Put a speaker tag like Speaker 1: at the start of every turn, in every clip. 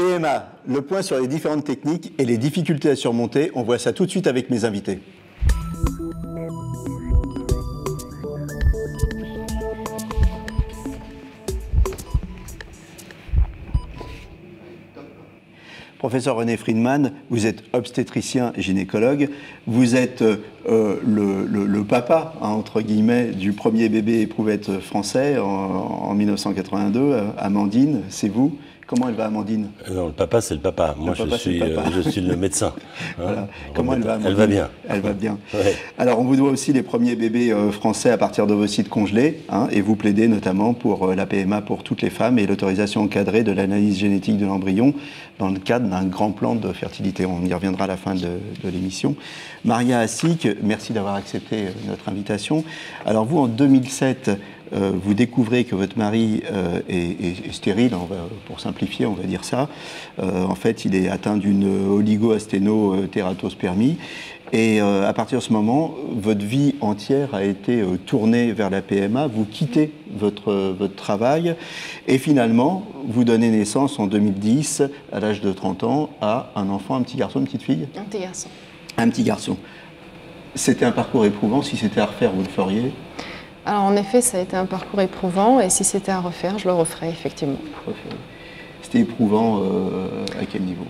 Speaker 1: PMA, le point sur les différentes techniques et les difficultés à surmonter. On voit ça tout de suite avec mes invités. Professeur René Friedman, vous êtes obstétricien et gynécologue. Vous êtes euh, le, papa, hein, entre guillemets, du premier bébé éprouvette français en, en 1982. Amandine, c'est vous? Comment elle va, Amandine?
Speaker 2: Non, le papa, c'est le papa. Moi, je, suis, euh, je suis le médecin.
Speaker 1: Hein. Comment elle va,
Speaker 2: Elle va bien.
Speaker 1: Elle va bien. Alors, on vous doit aussi les premiers bébés euh, français à partir d'ovocytes congelés, hein, et vous plaidez notamment pour euh, la PMA pour toutes les femmes et l'autorisation encadrée de l'analyse génétique de l'embryon dans le cadre d'un grand plan de fertilité. On y reviendra à la fin de, l'émission. Maria Assik, merci d'avoir accepté notre invitation. Alors, vous, en 2007, euh, vous découvrez que votre mari euh, est, stérile, pour simplifier, on va dire ça. Euh, en fait, il est atteint d'une oligo-asténo-tératospermie. Et à partir de ce moment, votre vie entière a été tournée vers la PMA. Vous quittez votre, votre travail et finalement, vous donnez naissance en 2010, à l'âge de 30 ans, à un enfant, un petit garçon, une petite fille?
Speaker 3: Un petit garçon.
Speaker 1: Un petit garçon. C'était un parcours éprouvant. Si c'était à refaire, vous le feriez?
Speaker 3: Alors en effet, ça a été un parcours éprouvant et si c'était à refaire, je le referais effectivement.
Speaker 1: C'était éprouvant euh, à quel niveau?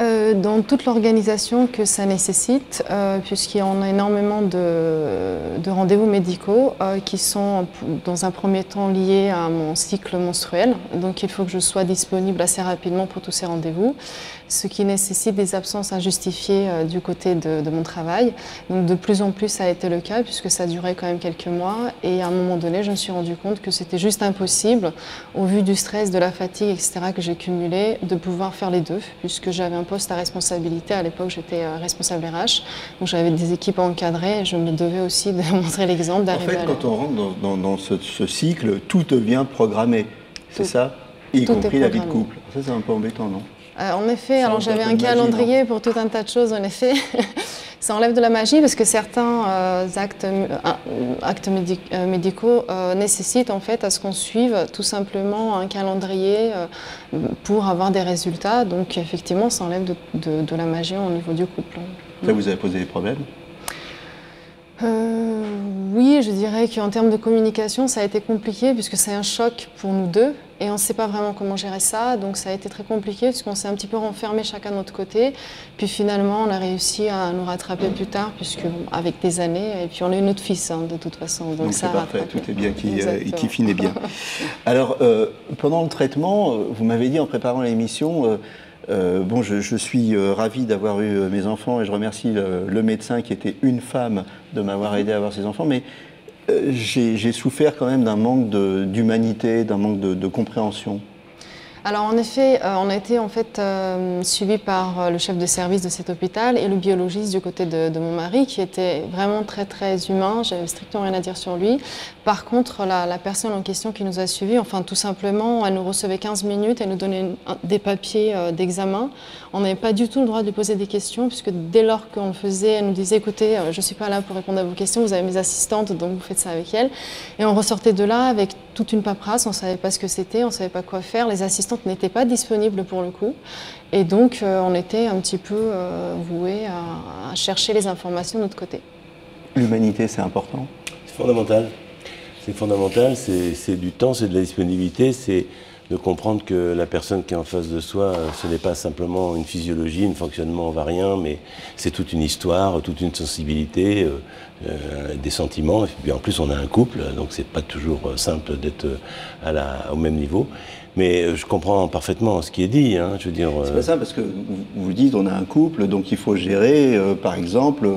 Speaker 3: Euh, dans toute l'organisation que ça nécessite, euh, puisqu'il y a énormément de, rendez-vous médicaux qui sont dans un premier temps liés à mon cycle menstruel. Donc il faut que je sois disponible assez rapidement pour tous ces rendez-vous ce qui nécessite des absences injustifiées euh, du côté de, mon travail. Donc de plus en plus ça a été le cas puisque ça durait quand même quelques mois et à un moment donné je me suis rendu compte que c'était juste impossible au vu du stress, de la fatigue, etc. que j'ai cumulé de pouvoir faire les deux puisque j'avais un poste à responsabilité. À l'époque j'étais euh, responsable RH donc j'avais des équipes à encadrer et je me devais aussi de montrer l'exemple
Speaker 1: d'arriver En fait quand on rentre dans, ce, cycle tout devient programmé, c'est ça? Y compris la vie de couple. Ça c'est un peu embêtant non?
Speaker 3: Euh, en effet, alors j'avais un calendrier pour tout un tas de choses, en effet. ça enlève de la magie parce que certains euh, actes, euh, médicaux nécessitent en fait à ce qu'on suive tout simplement un calendrier pour avoir des résultats. Donc effectivement, ça enlève de, la magie au niveau du couple.
Speaker 1: Ça vous a posé des problèmes?
Speaker 3: Oui, je dirais qu'en termes de communication, ça a été compliqué puisque c'est un choc pour nous deux et on ne sait pas vraiment comment gérer ça. Donc ça a été très compliqué puisqu'on s'est un petit peu renfermé chacun de notre côté. Puis finalement, on a réussi à nous rattraper plus tard puisque avec des années. Et puis on a eu notre fils hein, de toute façon.
Speaker 1: Donc, c'est parfait, tout est bien qui, euh, qui finit bien. Alors euh, pendant le traitement, euh, vous m'avez dit en préparant l'émission. bon, je, suis ravi d'avoir eu mes enfants et je remercie le, médecin qui était une femme de m'avoir aidé à avoir ses enfants. Mais euh, j'ai souffert quand même d'un manque d'humanité, d'un manque de, compréhension.
Speaker 3: Alors en effet, euh, on a été en fait euh, par le chef de service de cet hôpital et le biologiste du côté de, mon mari qui était vraiment très très humain, j'avais strictement rien à dire sur lui. Par contre, la, personne en question qui nous a suivis, enfin tout simplement, elle nous recevait 15 minutes, elle nous donnait des papiers d'examen on n'avait pas du tout le droit de lui poser des questions, puisque dès lors qu'on le faisait, elle nous disait écoutez, euh, je ne suis pas là pour répondre à vos questions, vous avez mes assistantes, donc vous faites ça avec elles. Et on ressortait de là avec toute une paperasse, on ne savait pas ce que c'était, on ne savait pas quoi faire, les assistantes n'étaient pas disponibles pour le coup. Et donc, euh, on était un petit peu euh, voués à, chercher les informations de notre côté.
Speaker 1: L'humanité, c'est important?
Speaker 2: C'est fondamental. C'est fondamental, c'est du temps, c'est de la disponibilité, c'est de comprendre que la personne qui est en face de soi, euh, ce n'est pas simplement une physiologie, un fonctionnement ovarien, mais c'est toute une histoire, toute une sensibilité, euh, euh, des sentiments. Et puis en plus, on a un couple, donc c'est pas toujours simple d'être au même niveau. Mais je comprends parfaitement ce qui est dit. Hein, je veux dire.
Speaker 1: C'est pas ça parce que vous, dites on a un couple, donc il faut gérer, par exemple,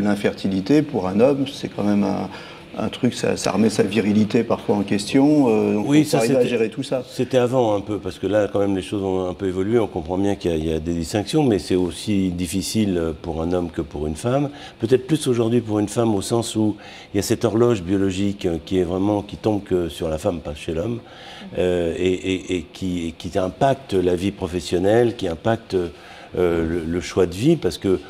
Speaker 1: l'infertilité pour un homme, c'est quand même un un truc, ça, ça, remet sa virilité parfois en question. Euh, donc oui, ça à gérer tout ça.
Speaker 2: C'était avant un peu, parce que là, quand même, les choses ont un peu évolué. On comprend bien qu'il y, a des distinctions, mais c'est aussi difficile pour un homme que pour une femme. Peut-être plus aujourd'hui pour une femme, au sens où il y a cette horloge biologique qui est vraiment qui tombe que sur la femme, pas chez l'homme, euh, et, qui, impacte la vie professionnelle, qui impacte euh, le, choix de vie, parce que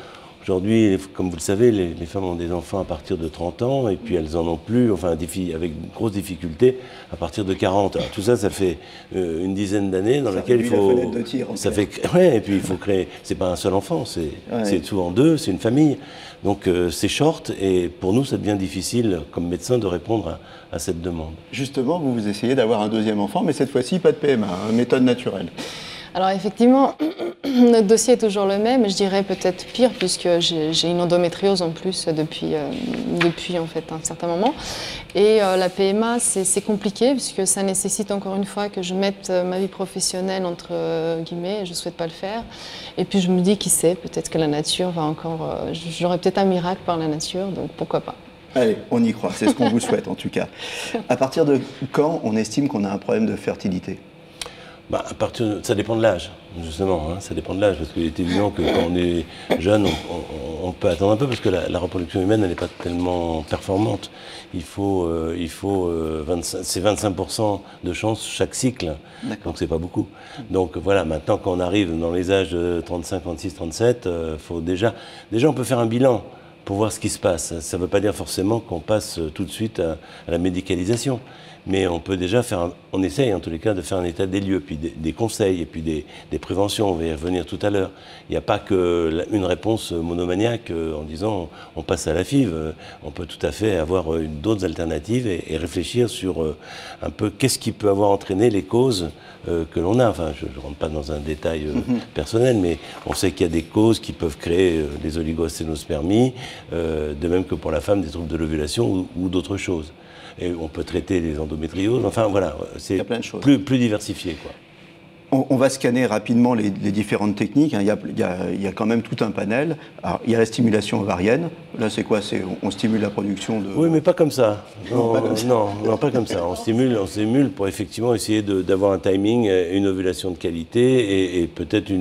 Speaker 2: Aujourd'hui, comme vous le savez, les, femmes ont des enfants à partir de 30 ans et puis elles en ont plus, enfin avec une grosse difficulté à partir de 40. tout ça, ça fait euh, une dizaine d'années dans laquelle il faut. ça fait, ouais, et puis il faut créer. C'est pas un seul enfant, c'est souvent deux, c'est une famille. Donc euh, c'est short et pour nous, ça devient difficile comme médecin de répondre à, cette demande.
Speaker 1: Justement, vous, vous essayez d'avoir un deuxième enfant, mais cette fois-ci pas de PMA, hein, méthode naturelle.
Speaker 3: Alors effectivement, notre dossier est toujours le même, je dirais peut-être pire puisque j'ai une endométriose en plus depuis, euh, depuis en fait un certain moment. Et euh, la PMA, c'est compliqué puisque ça nécessite encore une fois que je mette euh, ma vie professionnelle entre guillemets, je ne souhaite pas le faire. Et puis je me dis, qui sait, peut-être que la nature va encore... J'aurai peut-être un miracle par la nature, donc pourquoi pas.
Speaker 1: Allez, on y croit, c'est ce qu'on vous souhaite en tout cas. À partir de quand on estime qu'on a un problème de fertilité?
Speaker 2: Bah, à partir ça dépend de l'âge, justement. Hein, ça dépend de l'âge, parce qu'il est évident que quand on est jeune, on, peut attendre un peu, parce que la, reproduction humaine, elle n'est pas tellement performante. Il faut, euh, il faut euh, c'est 25% de chance chaque cycle, donc c'est pas beaucoup. Donc voilà, maintenant quand on arrive dans les âges de 35, 36, 37, faut déjà, déjà on peut faire un bilan pour voir ce qui se passe. Ça ne veut pas dire forcément qu'on passe tout de suite à la médicalisation mais on peut déjà faire, on essaye en tous les cas de faire un état des lieux, puis des, conseils et puis des, préventions, on va y revenir tout à l'heure. Il n'y a pas qu'une réponse monomaniaque euh, en disant on passe à la FIV, on peut tout à fait avoir euh, d'autres alternatives et, réfléchir sur euh, un peu qu'est-ce qui peut avoir entraîné les causes que l'on a. Enfin, je ne rentre pas dans un détail mhm. personnel, mais on sait qu'il y a des causes qui peuvent créer des oligosténospermies, de même que pour la femme des troubles de l'ovulation ou d'autres choses et on peut traiter les endométrioses. Enfin voilà, c'est plus, plus diversifié. Quoi.
Speaker 1: On, va scanner rapidement les, différentes techniques. Hein. Il, y a, quand même tout un panel. Alors, il y a la stimulation ovarienne. Là, c'est quoi? On, stimule la production de.
Speaker 2: Oui, mais pas comme ça. Non, non, pas comme ça. On stimule, on stimule pour effectivement essayer d'avoir un timing, une ovulation de qualité et, peut-être,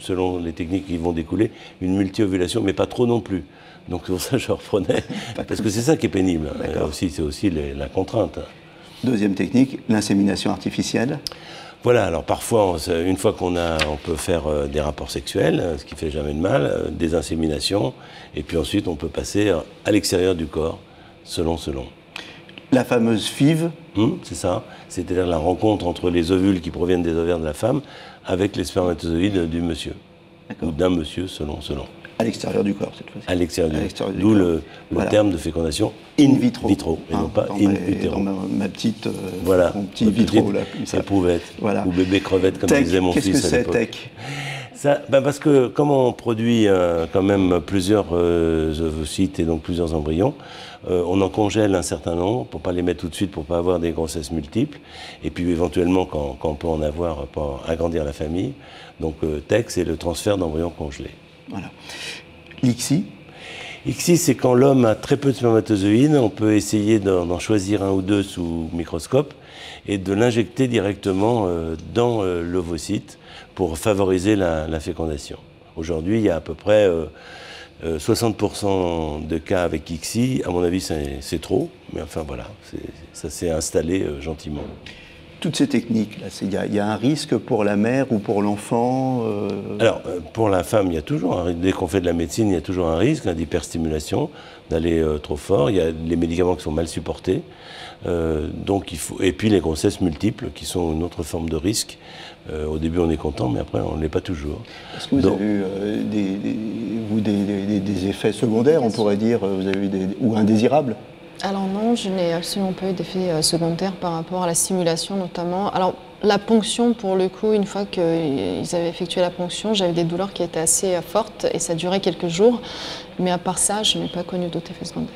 Speaker 2: selon les techniques qui vont découler, une multi-ovulation, mais pas trop non plus. Donc pour ça, je reprenais, parce que c'est ça qui est pénible. aussi, c'est aussi la contrainte.
Speaker 1: Deuxième technique, l'insémination artificielle.
Speaker 2: Voilà, alors parfois, une fois qu'on a, on peut faire euh, des rapports sexuels, euh, ce qui fait jamais de mal, euh, des inséminations, et puis ensuite on peut passer à l'extérieur du corps, selon, selon.
Speaker 1: La fameuse FIV
Speaker 2: hum, C'est ça, c'est-à-dire la rencontre entre les ovules qui proviennent des ovaires de la femme avec les spermatozoïdes du monsieur, ou d'un monsieur, selon, selon.
Speaker 1: À l'extérieur du corps, cette fois-ci.
Speaker 2: À l'extérieur du corps. D'où le, terme de fécondation in vitro. vitro et non pas in utero.
Speaker 1: ma, petite, euh,
Speaker 2: voilà,
Speaker 1: mon petit vitro, là,
Speaker 2: ça. Pouvette, voilà. ou bébé crevette, comme disait mon fils
Speaker 1: Qu'est-ce que c'est, tech
Speaker 2: ça, ben parce que comme on produit euh, quand même plusieurs euh, ovocytes et donc plusieurs embryons, euh, on en congèle un certain nombre pour pas les mettre tout de suite, pour pas avoir des grossesses multiples, et puis éventuellement quand, quand on peut en avoir pour agrandir la famille. Donc TEC, c'est le transfert d'embryons congelés.
Speaker 1: Voilà. L'ICSI
Speaker 2: ICSI, c'est quand l'homme a très peu de spermatozoïdes, on peut essayer d'en choisir un ou deux sous microscope et de l'injecter directement euh, dans euh, l'ovocyte pour favoriser la, fécondation. Aujourd'hui, il y a à peu près 60% euh, de cas avec ICSI. À mon avis, c'est trop, mais enfin voilà, ça s'est installé gentiment
Speaker 1: toutes ces techniques-là Il y, a un risque pour la mère ou pour l'enfant
Speaker 2: euh Alors, euh, pour la femme, il y a toujours un risque. Dès qu'on fait de la médecine, il y a toujours un risque hein, d'hyperstimulation, d'aller euh, trop fort. Il y a les médicaments qui sont mal supportés. donc il faut... Et puis les grossesses multiples, qui sont une autre forme de risque. au début, on est content, mais après, on ne l'est pas toujours.
Speaker 1: Est-ce que vous avez eu des, des, effets secondaires, on pourrait dire, vous avez eu ou indésirables?
Speaker 3: Alors non, je n'ai absolument pas eu d'effet euh, secondaire par rapport à la simulation notamment. Alors la ponction, pour le coup, une fois qu'ils avaient effectué la ponction, j'avais des douleurs qui étaient assez euh, fortes et ça durait quelques jours. Mais à part ça, je n'ai pas connu d'autres effets secondaires.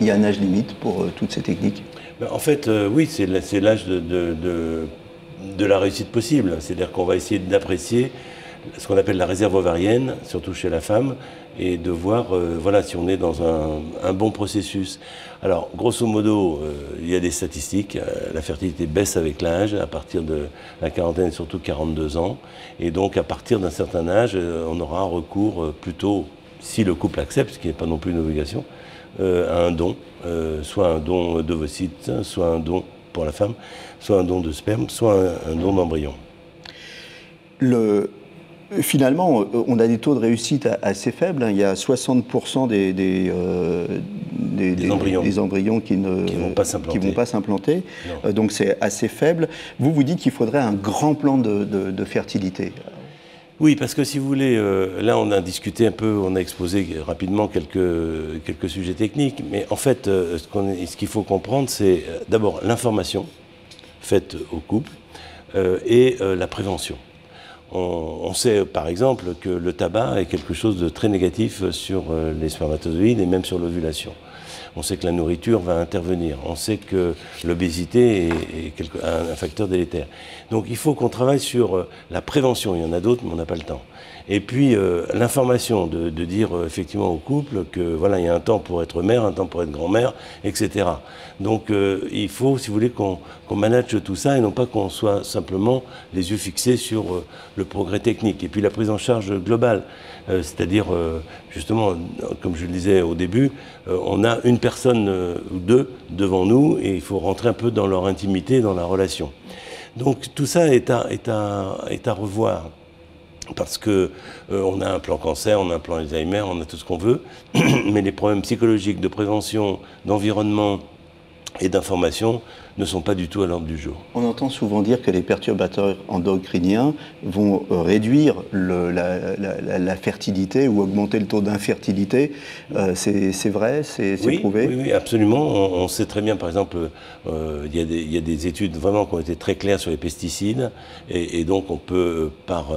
Speaker 1: Il y a un âge limite pour euh, toutes ces techniques?
Speaker 2: Ben, En fait, oui, c'est l'âge de, de, la réussite possible. C'est-à-dire qu'on va essayer d'apprécier ce qu'on appelle la réserve ovarienne, surtout chez la femme, et de voir euh, voilà, si on est dans un, bon processus. Alors, grosso modo, euh, il y a des statistiques. Euh, la fertilité baisse avec l'âge, à partir de la quarantaine, surtout 42 ans. Et donc, à partir d'un certain âge, on aura recours plutôt, si le couple accepte, ce qui n'est pas non plus une obligation, à un don, soit un don d'ovocytes, soit un don pour la femme, soit un don de sperme, soit un, un don d'embryon.
Speaker 1: Le, Finalement, on a des taux de réussite assez faibles. Hein. Il y a 60% des, des,
Speaker 2: des, embryons.
Speaker 1: qui ne
Speaker 2: vont
Speaker 1: pas s'implanter. donc c'est assez faible. Vous vous dites qu'il faudrait un grand plan de, de fertilité.
Speaker 2: Oui, parce que si vous voulez, euh, là on a discuté un peu, on a exposé rapidement quelques, quelques sujets techniques, mais en fait, euh, ce qu'il faut comprendre, c'est euh, d'abord l'information faite au couple et la prévention. On, sait par exemple que le tabac est quelque chose de très négatif sur les spermatozoïdes et même sur l'ovulation. On sait que la nourriture va intervenir. On sait que l'obésité est, un, facteur délétère. Donc il faut qu'on travaille sur euh, la prévention. Il y en a d'autres, mais on n'a pas le temps. Et puis euh, l'information, de, dire euh, effectivement au couple que voilà, il y a un temps pour être mère, un temps pour être grand-mère, etc. Donc il faut, si vous voulez, qu'on manage tout ça et non pas qu'on soit simplement les yeux fixés sur le progrès technique. Et puis la prise en charge globale. C'est-à-dire, justement, comme je le disais au début, euh, on a une personne ou deux devant nous et il faut rentrer un peu dans leur intimité, dans la relation. Donc tout ça est à, revoir parce que on a un plan cancer, on a un plan Alzheimer, on a tout ce qu'on veut, mais les problèmes psychologiques de prévention, d'environnement et d'information ne sont pas du tout à l'ordre du jour.
Speaker 1: On entend souvent dire que les perturbateurs endocriniens vont euh, réduire la, fertilité ou augmenter le taux d'infertilité. Euh, c'est vrai? C'est prouvé?
Speaker 2: oui, absolument. On, sait très bien, par exemple, euh, il y, a des études vraiment qui ont été très claires sur les pesticides. Et, donc, on peut, par,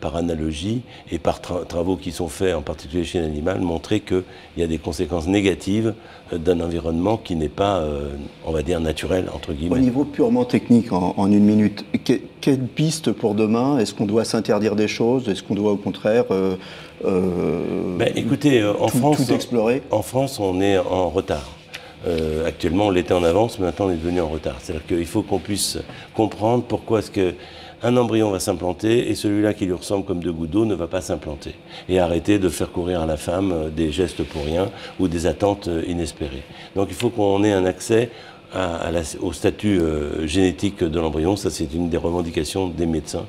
Speaker 2: par analogie et par travaux qui sont faits, en particulier chez l'animal, montrer qu'il y a des conséquences négatives d'un environnement qui n'est pas, on va dire, naturel
Speaker 1: au niveau purement technique, en, une minute, quelle piste pour demain? Est-ce qu'on doit s'interdire des choses? Est-ce qu'on doit au contraire euh,
Speaker 2: euh, ben, écoutez, euh, en France,
Speaker 1: explorer?
Speaker 2: En France, on est en retard. actuellement, on l'était en avance, mais maintenant on est devenu en retard. C'est-à-dire qu'il faut qu'on puisse comprendre pourquoi est-ce que un embryon va s'implanter et celui-là qui lui ressemble comme deux gouttes d'eau ne va pas s'implanter. Et arrêter de faire courir à la femme des gestes pour rien ou des attentes inespérées. Donc il faut qu'on ait un accès au statut euh, génétique de l'embryon. Ça, c'est une des revendications des médecins.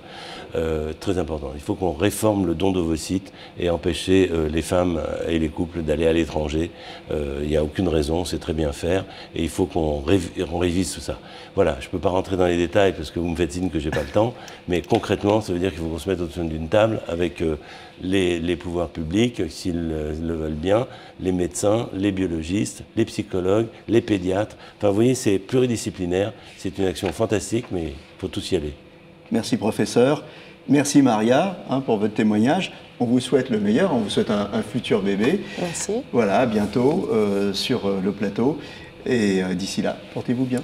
Speaker 2: Euh, très important. Il faut qu'on réforme le don d'ovocytes et empêcher euh, les femmes et les couples d'aller à l'étranger. Il n'y a aucune raison, c'est très bien faire et il faut qu'on révise tout ça. Voilà, je ne peux pas rentrer dans les détails parce que vous me faites signe que je n'ai pas le temps, mais concrètement, ça veut dire qu'il faut qu'on se mette au-dessus d'une table avec les, pouvoirs publics, s'ils le veulent bien, les médecins, les biologistes, les psychologues, les pédiatres. Enfin, vous voyez, c'est pluridisciplinaire, c'est une action fantastique, mais il faut tous y aller.
Speaker 1: Merci professeur. Merci Maria hein, pour votre témoignage. On vous souhaite le meilleur, on vous souhaite un, futur bébé.
Speaker 3: Merci.
Speaker 1: Voilà, à bientôt euh, sur euh, le plateau. Et euh, d'ici là, portez-vous bien.